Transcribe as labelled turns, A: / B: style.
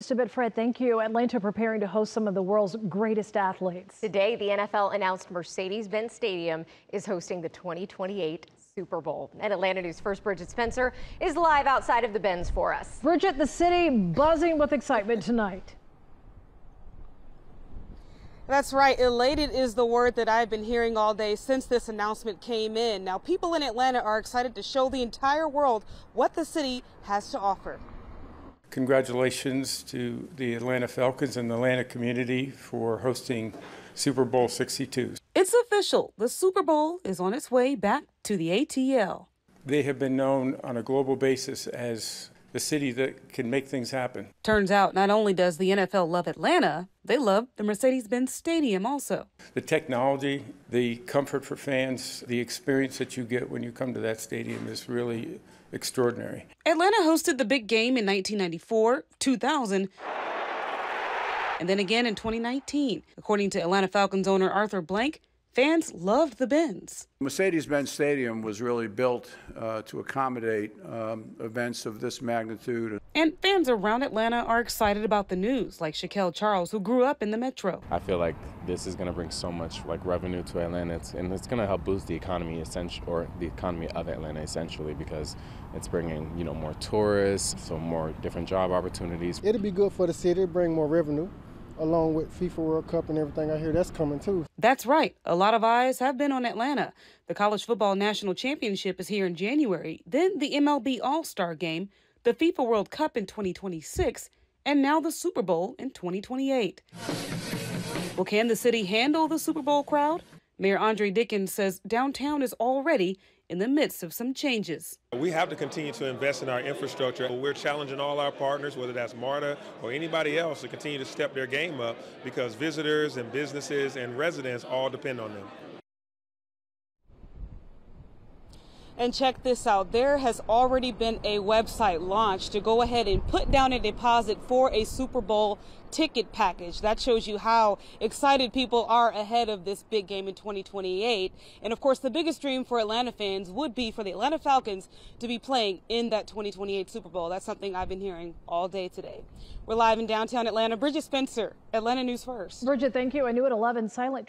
A: Just a bit, Fred. Thank you. Atlanta preparing to host some of the world's greatest athletes.
B: Today, the NFL announced Mercedes-Benz Stadium is hosting the 2028 Super Bowl. And Atlanta News First Bridget Spencer is live outside of the Benz for us.
A: Bridget, the city buzzing with excitement tonight.
C: That's right. Elated is the word that I've been hearing all day since this announcement came in. Now, people in Atlanta are excited to show the entire world what the city has to offer.
D: Congratulations to the Atlanta Falcons and the Atlanta community for hosting Super Bowl 62.
C: It's official. The Super Bowl is on its way back to the ATL.
D: They have been known on a global basis as the city that can make things happen.
C: Turns out not only does the NFL love Atlanta, they love the Mercedes Benz Stadium also.
D: The technology, the comfort for fans, the experience that you get when you come to that stadium is really extraordinary.
C: Atlanta hosted the big game in 1994, 2000, and then again in 2019. According to Atlanta Falcons owner Arthur Blank, fans loved the Benz.
E: Mercedes-Benz Stadium was really built uh, to accommodate um, events of this magnitude.
C: And fans around Atlanta are excited about the news, like Shaquille Charles, who grew up in the metro.
F: I feel like this is going to bring so much like revenue to Atlanta, it's, and it's going to help boost the economy, essentially, or the economy of Atlanta, essentially, because it's bringing you know more tourists, so more different job opportunities.
G: It'll be good for the city, bring more revenue along with FIFA World Cup and everything I hear that's coming too.
C: That's right. A lot of eyes have been on Atlanta. The College Football National Championship is here in January, then the MLB All Star Game, the FIFA World Cup in 2026, and now the Super Bowl in 2028. Well, can the city handle the Super Bowl crowd? Mayor Andre Dickens says downtown is already in the midst of some changes.
H: We have to continue to invest in our infrastructure. We're challenging all our partners, whether that's MARTA or anybody else, to continue to step their game up because visitors and businesses and residents all depend on them.
C: And check this out. There has already been a website launched to go ahead and put down a deposit for a Super Bowl ticket package. That shows you how excited people are ahead of this big game in 2028. And of course, the biggest dream for Atlanta fans would be for the Atlanta Falcons to be playing in that 2028 Super Bowl. That's something I've been hearing all day today. We're live in downtown Atlanta. Bridget Spencer, Atlanta News First.
A: Bridget, thank you. I knew at 11 silent